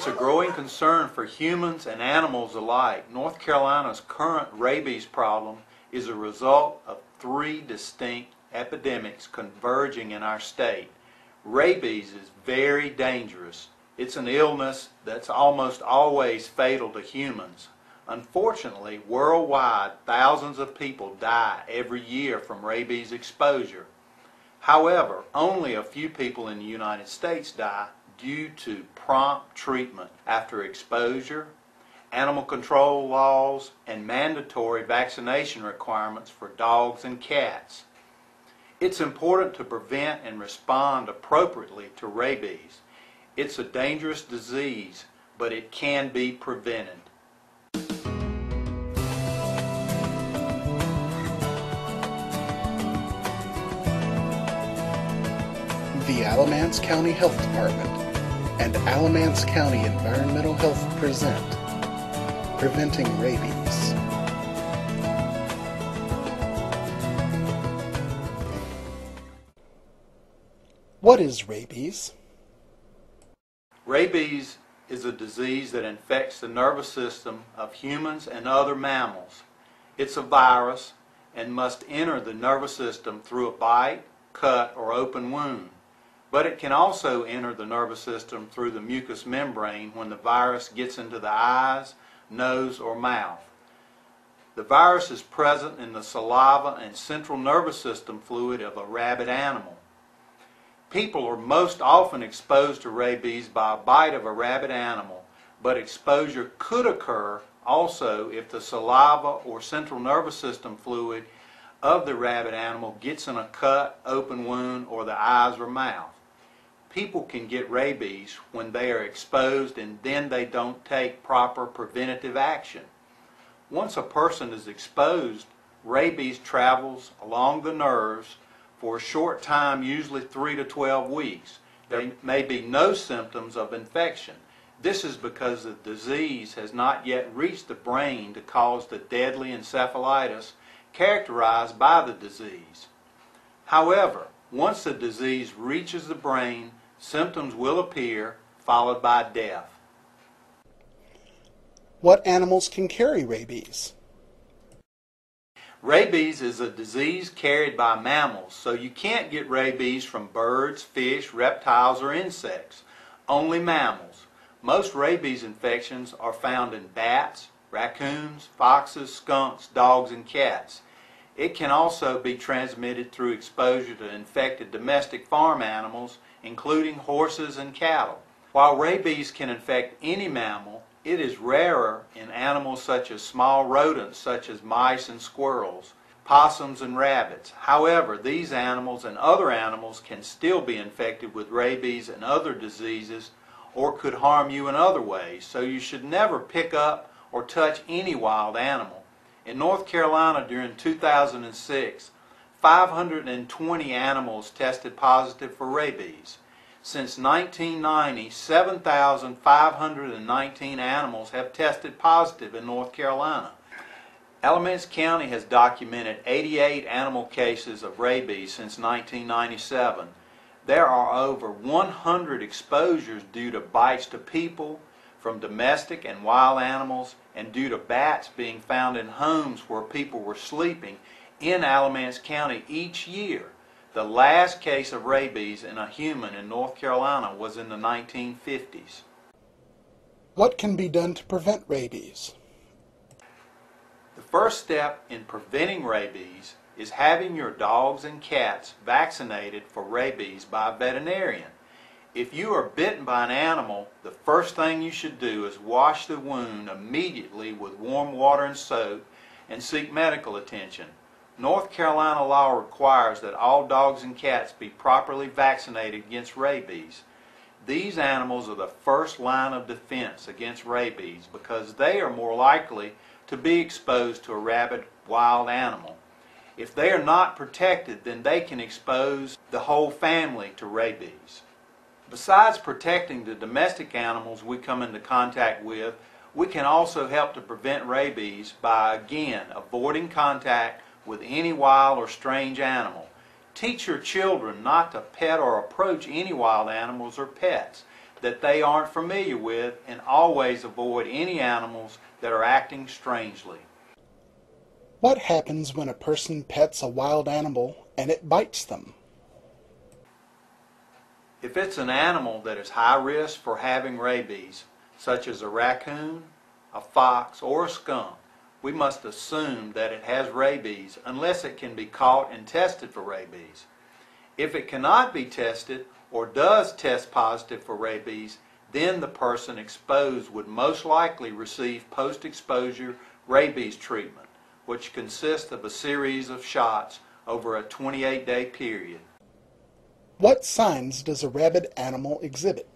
It's a growing concern for humans and animals alike. North Carolina's current rabies problem is a result of three distinct epidemics converging in our state. Rabies is very dangerous. It's an illness that's almost always fatal to humans. Unfortunately, worldwide, thousands of people die every year from rabies exposure. However, only a few people in the United States die due to prompt treatment after exposure, animal control laws, and mandatory vaccination requirements for dogs and cats. It's important to prevent and respond appropriately to rabies. It's a dangerous disease, but it can be prevented. The Alamance County Health Department and Alamance County Environmental Health present Preventing Rabies. What is rabies? Rabies is a disease that infects the nervous system of humans and other mammals. It's a virus and must enter the nervous system through a bite, cut, or open wound. But it can also enter the nervous system through the mucous membrane when the virus gets into the eyes, nose, or mouth. The virus is present in the saliva and central nervous system fluid of a rabid animal. People are most often exposed to rabies by a bite of a rabid animal, but exposure could occur also if the saliva or central nervous system fluid of the rabid animal gets in a cut, open wound, or the eyes or mouth. People can get rabies when they are exposed and then they don't take proper preventative action. Once a person is exposed, rabies travels along the nerves for a short time, usually 3 to 12 weeks. There may be no symptoms of infection. This is because the disease has not yet reached the brain to cause the deadly encephalitis characterized by the disease. However, once the disease reaches the brain, symptoms will appear, followed by death. What animals can carry rabies? Rabies is a disease carried by mammals, so you can't get rabies from birds, fish, reptiles, or insects. Only mammals. Most rabies infections are found in bats, raccoons, foxes, skunks, dogs, and cats. It can also be transmitted through exposure to infected domestic farm animals, including horses and cattle. While rabies can infect any mammal, it is rarer in animals such as small rodents such as mice and squirrels, possums and rabbits. However, these animals and other animals can still be infected with rabies and other diseases or could harm you in other ways, so you should never pick up or touch any wild animal. In North Carolina during 2006, 520 animals tested positive for rabies. Since 1990, 7,519 animals have tested positive in North Carolina. Alamance County has documented 88 animal cases of rabies since 1997. There are over 100 exposures due to bites to people from domestic and wild animals and due to bats being found in homes where people were sleeping in Alamance County each year. The last case of rabies in a human in North Carolina was in the 1950s. What can be done to prevent rabies? The first step in preventing rabies is having your dogs and cats vaccinated for rabies by a veterinarian. If you are bitten by an animal, the first thing you should do is wash the wound immediately with warm water and soap and seek medical attention. North Carolina law requires that all dogs and cats be properly vaccinated against rabies. These animals are the first line of defense against rabies because they are more likely to be exposed to a rabid wild animal. If they are not protected, then they can expose the whole family to rabies. Besides protecting the domestic animals we come into contact with, we can also help to prevent rabies by, again, avoiding contact with any wild or strange animal. Teach your children not to pet or approach any wild animals or pets. that they aren't familiar with and always avoid any animals that are acting strangely. What happens when a person pets a wild animal and it bites them? If it's an animal that is high risk for having rabies, such as a raccoon, a fox, or a skunk, we must assume that it has rabies unless it can be caught and tested for rabies. If it cannot be tested or does test positive for rabies, then the person exposed would most likely receive post exposure rabies treatment, which consists of a series of shots over a 28 day period. What signs does a rabid animal exhibit?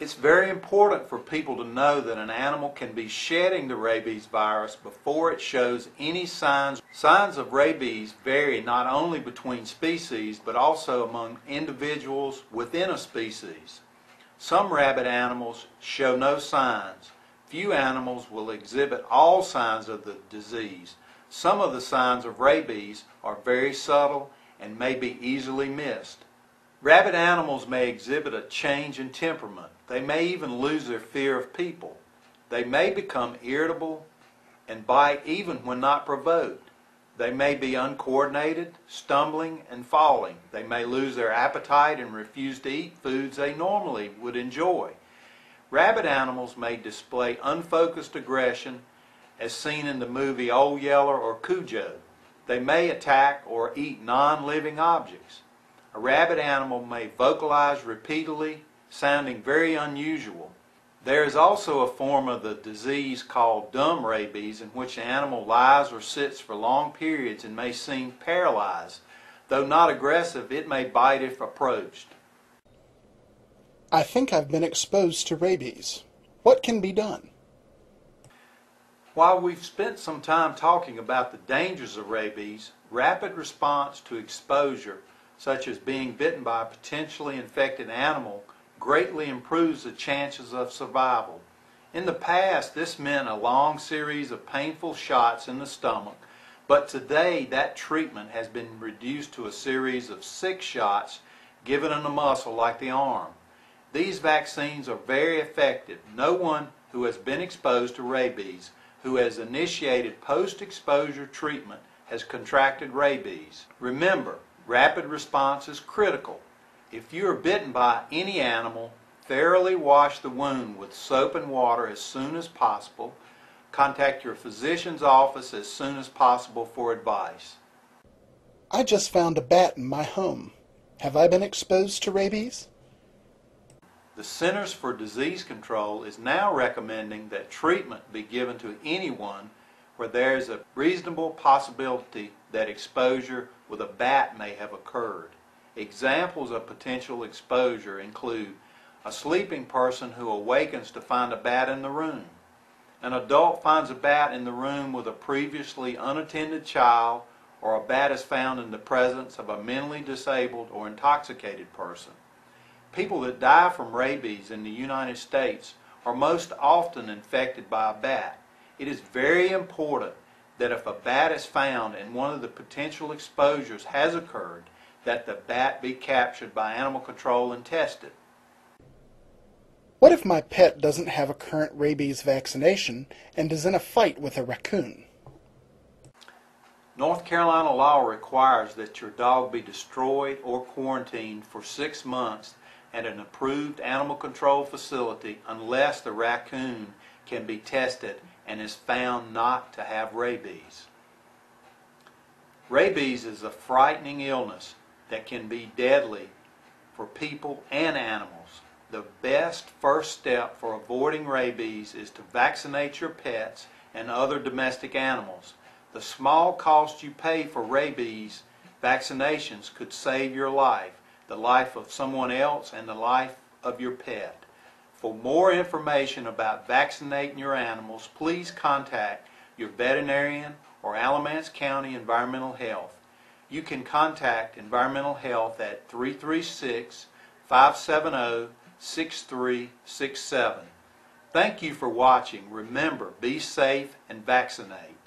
It's very important for people to know that an animal can be shedding the rabies virus before it shows any signs. Signs of rabies vary not only between species but also among individuals within a species. Some rabid animals show no signs. Few animals will exhibit all signs of the disease. Some of the signs of rabies are very subtle and may be easily missed. Rabid animals may exhibit a change in temperament. They may even lose their fear of people. They may become irritable and bite even when not provoked. They may be uncoordinated, stumbling, and falling. They may lose their appetite and refuse to eat foods they normally would enjoy. Rabid animals may display unfocused aggression as seen in the movie Old Yeller or Cujo. They may attack or eat non living objects. A rabid animal may vocalize repeatedly, sounding very unusual. There is also a form of the disease called dumb rabies in which the animal lies or sits for long periods and may seem paralyzed. Though not aggressive, it may bite if approached. I think I've been exposed to rabies. What can be done? While we've spent some time talking about the dangers of rabies, rapid response to exposure, such as being bitten by a potentially infected animal, greatly improves the chances of survival. In the past, this meant a long series of painful shots in the stomach, but today that treatment has been reduced to a series of six shots given in a muscle like the arm. These vaccines are very effective. No one who has been exposed to rabies who has initiated post-exposure treatment has contracted rabies. Remember, rapid response is critical. If you are bitten by any animal, thoroughly wash the wound with soap and water as soon as possible. Contact your physician's office as soon as possible for advice. I just found a bat in my home. Have I been exposed to rabies? The Centers for Disease Control is now recommending that treatment be given to anyone where there is a reasonable possibility that exposure with a bat may have occurred. Examples of potential exposure include a sleeping person who awakens to find a bat in the room. An adult finds a bat in the room with a previously unattended child, or a bat is found in the presence of a mentally disabled or intoxicated person. People that die from rabies in the United States are most often infected by a bat. It is very important that if a bat is found and one of the potential exposures has occurred, that the bat be captured by animal control and tested. What if my pet doesn't have a current rabies vaccination and is in a fight with a raccoon? North Carolina law requires that your dog be destroyed or quarantined for six months at an approved animal control facility unless the raccoon can be tested and is found not to have rabies. Rabies is a frightening illness that can be deadly for people and animals. The best first step for avoiding rabies is to vaccinate your pets and other domestic animals. The small cost you pay for rabies vaccinations could save your life the life of someone else, and the life of your pet. For more information about vaccinating your animals, please contact your veterinarian or Alamance County Environmental Health. You can contact Environmental Health at 336 570 6367. Thank you for watching. Remember, be safe and vaccinate.